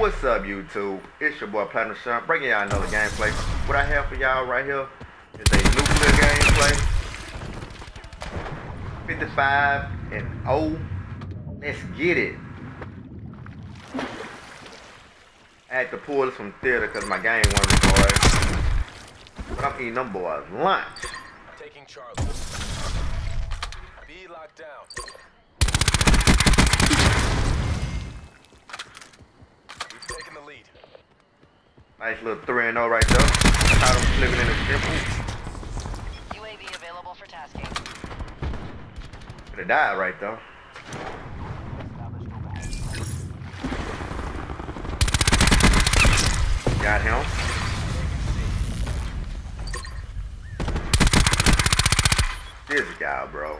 What's up, YouTube? It's your boy Platinum Sean, bringing y'all another gameplay. What I have for y'all right here is a nuclear gameplay. 55 and 0. Let's get it. I had to pull this from theater because my game wasn't recording. But I'm eating them boys lunch. Taking Charlie. Be locked down. We've the lead. Nice little 3 and 0 right there. Caught him slipping in the simple. UAV available for tasking. Could have died right there. Got him. This guy, bro.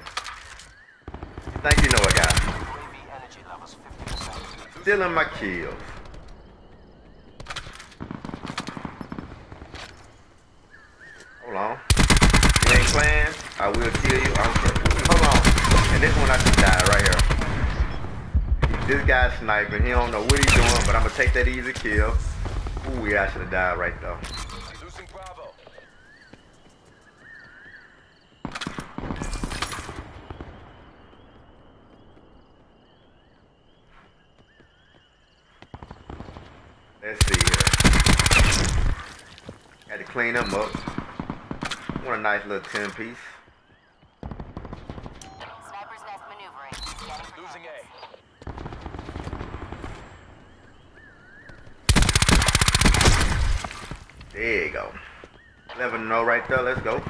Think you know a guy. UAV energy levels 50%. Stealing my kills. Hold on. You ain't playing? I will kill you. I'm Hold on. And this one I just died right here. This guy's sniping. He don't know what he's doing, but I'm gonna take that easy kill. Ooh, yeah, I should have died right though. Losing Bravo. Let's see here. Had to clean them up. Want a nice little 10 piece. Sniper's nest maneuvering. Losing A. There you go. 11 0 right there. Let's go.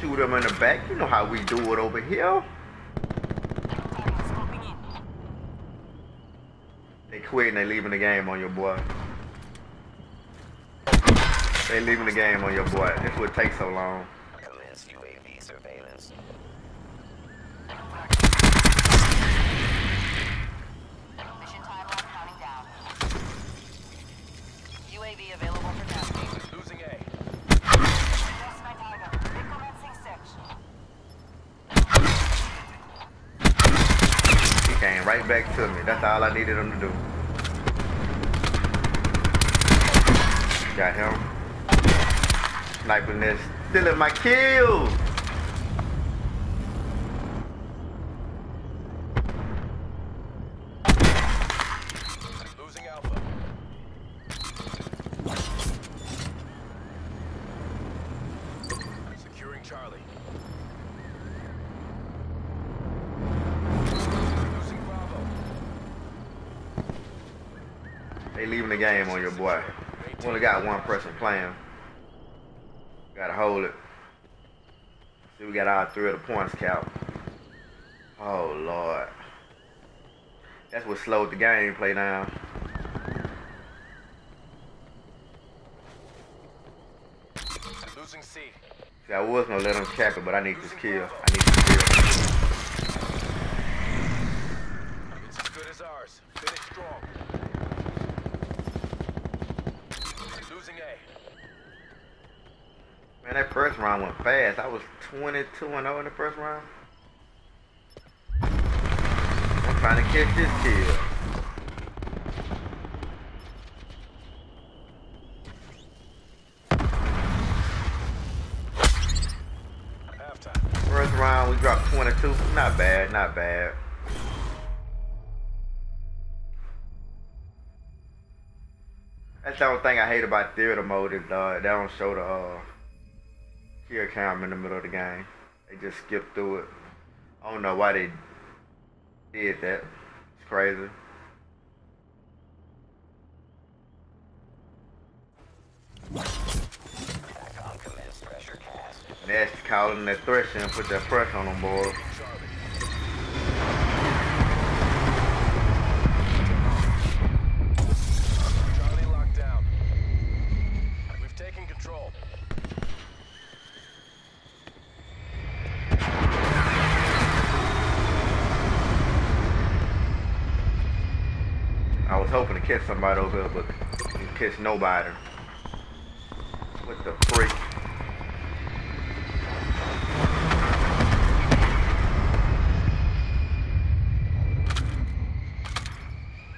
Shoot him in the back. You know how we do it over here. Scoping in. They quit and they leaving the game on your boy. They leaving the game on your boy. This would take so long. UAV surveillance. Mission timeline counting down. UAV available for tasking. Losing A. He came right back to me. That's all I needed him to do. Got him. Sniping this. Stealing my kills. Losing Alpha. Securing Charlie. Losing Bravo. They leaving the game on your boy. Only got one person playing. Gotta hold it. See, we got all three of the points count. Oh, Lord. That's what slowed the game gameplay down. Losing C. See, I was gonna let him cap it, but I need this kill. I need this kill. It's as good as ours. Finish strong. Losing A. Man, that first round went fast. I was 22 and 0 in the first round. I'm trying to catch this. Halftime. First round, we dropped 22. Not bad, not bad. That's the only thing I hate about theater mode is uh, they don't show the uh, kill cam in the middle of the game. They just skip through it. I don't know why they did that. It's crazy. Nasty calling that thresh and put that pressure on them boys. hoping to catch somebody over here, but didn't catch nobody. What the freak?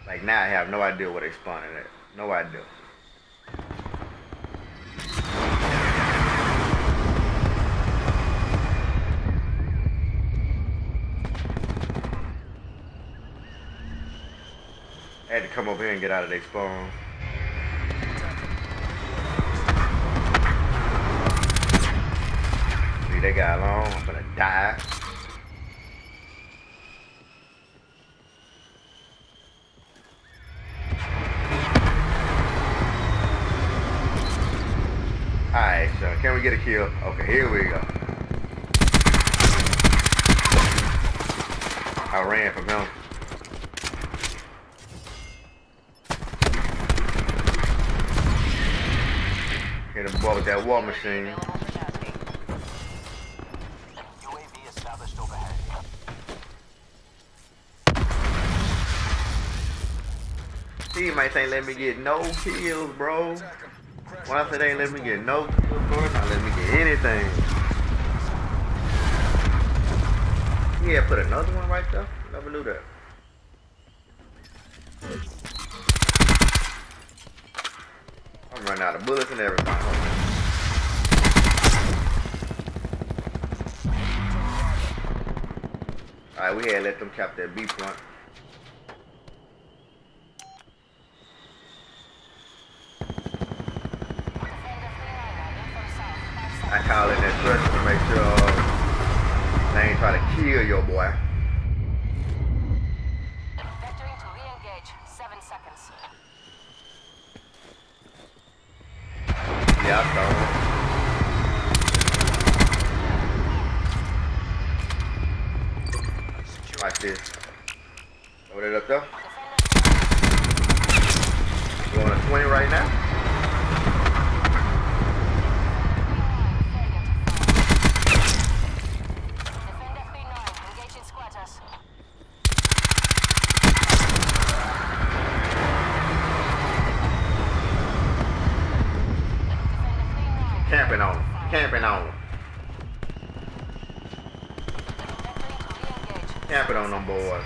Like now I have no idea where they spawning at. No idea. Come over here and get out of their spawn. Leave that guy alone. I'm gonna die. Alright, so can we get a kill? Okay, here we go. I ran from him. Hit him boy with that war machine. Overhead. Teammates ain't let me get no kills, bro. I said they ain't let me get no kills, bro, not let me get anything. Yeah, put another one right there. Never knew that. I'm running out of bullets and everything. Alright, we had let them cap that B front. I call in that dress to make sure uh, they ain't try to kill your boy. Vectoring to re-engage. Seven seconds. Yeah, I saw him. Watch this. Hold it up there. You on a 20 right now? Defend FB9. Engaging squatters. Defend FB9. Camping on. Camping on him. Vectoring to Camping on them boys.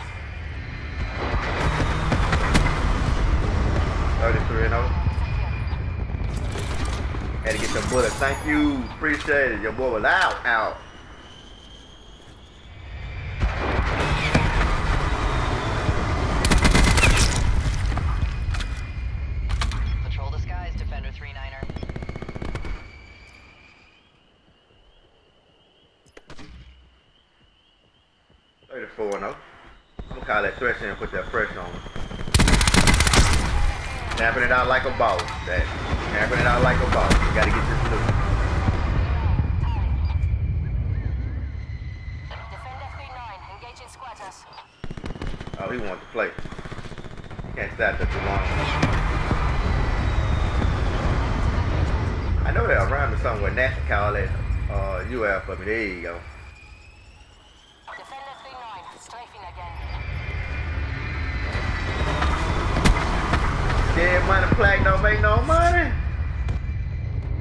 33 and 0. Had to get the bullet. Thank you. Appreciate it. Your boy was out. Out. 4 0. I'm gonna call that thresh and put that pressure on him. Snapping it out like a boss. That snapping it out like a boss. You gotta get this loose. Oh, he wants to play. Can't stop that too long. I know they're around me somewhere. NASA call that uh, UL for me. There you go. Defend FB9. Strafing again. Dead money plaque don't make no money.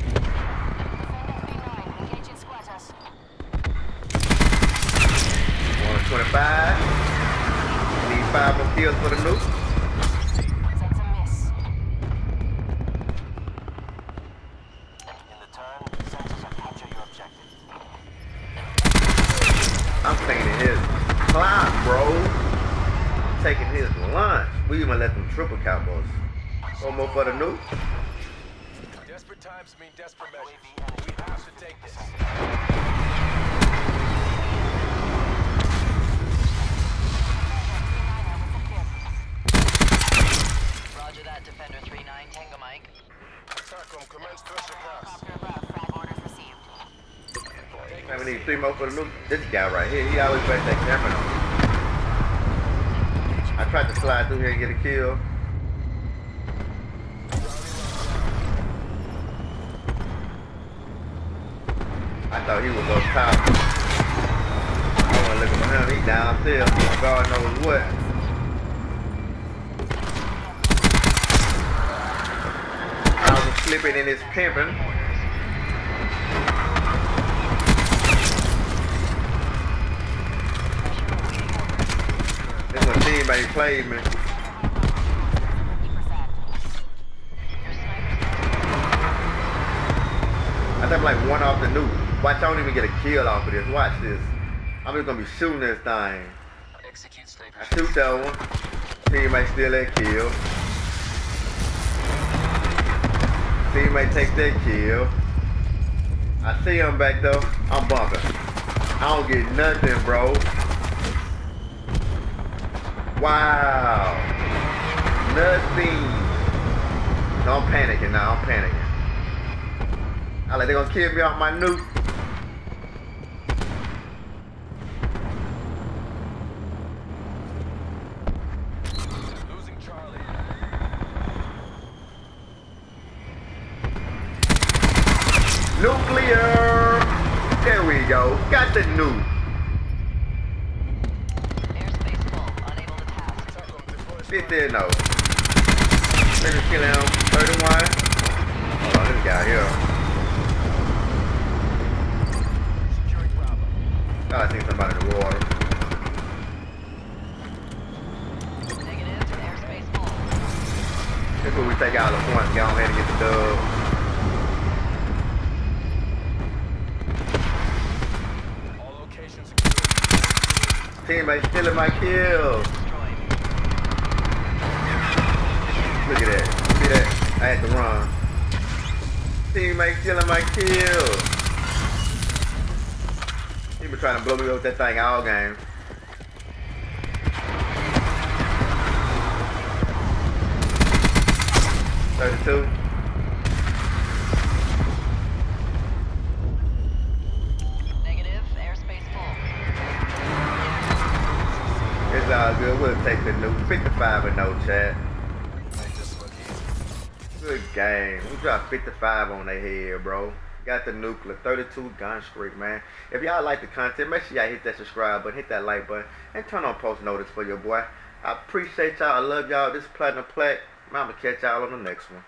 Defend FB9. Engaging squatters. 125. Need five more kills for the nuke. Clock, bro. Taking his lunch. We even let them triple cowboys. One more for the nuke. Desperate times mean desperate measures. We have to take this. Roger that, Defender 3-9, Tango Mike. Attack 'em. Commence pressure pass. Helicopter above. Flag orders received. Man, we need three more for the nuke. This guy right here, he always back that camera on. I tried to slide through here and get a kill. I thought he was up top. I wasn't looking for him. He downstairs God knows what. I was slipping in his pimping. anybody played me. I think I'm like one off the nuke. Watch, I don't even get a kill off of this. Watch this. I'm just gonna be shooting this thing. I shoot that one. Teammate steal that kill. Teammate take that kill. I see him back though. I'm bumping. I don't get nothing, bro. Wow. Nothing. No, I'm panicking now. I'm panicking. I like they gonna kill me off my nuke. Losing Charlie. Nuclear. There we go. Got the nuke. 50, no. Finish killing him. 31. Hold on, this guy here. Oh, I think somebody in the water. This is where we take out the points. Go ahead and get the dub. Teammate stealing my kill. Look at that. See that? I had to run. Teammate stealing my kill. He been trying to blow me up with that thing all game. Thirty-two. Negative. Airspace full. It's all good. We'll take the new 55 and no chat. Good game. We dropped 55 on their head, bro. Got the nuclear 32 gun streak, man. If y'all like the content, make sure y'all hit that subscribe button, hit that like button, and turn on post notice for your boy. I appreciate y'all. I love y'all. This is Platinum Plaque. I'm gonna catch y'all on the next one.